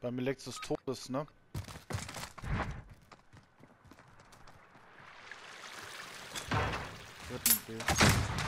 Beim mir des Todes, ne? Wird ein Bild.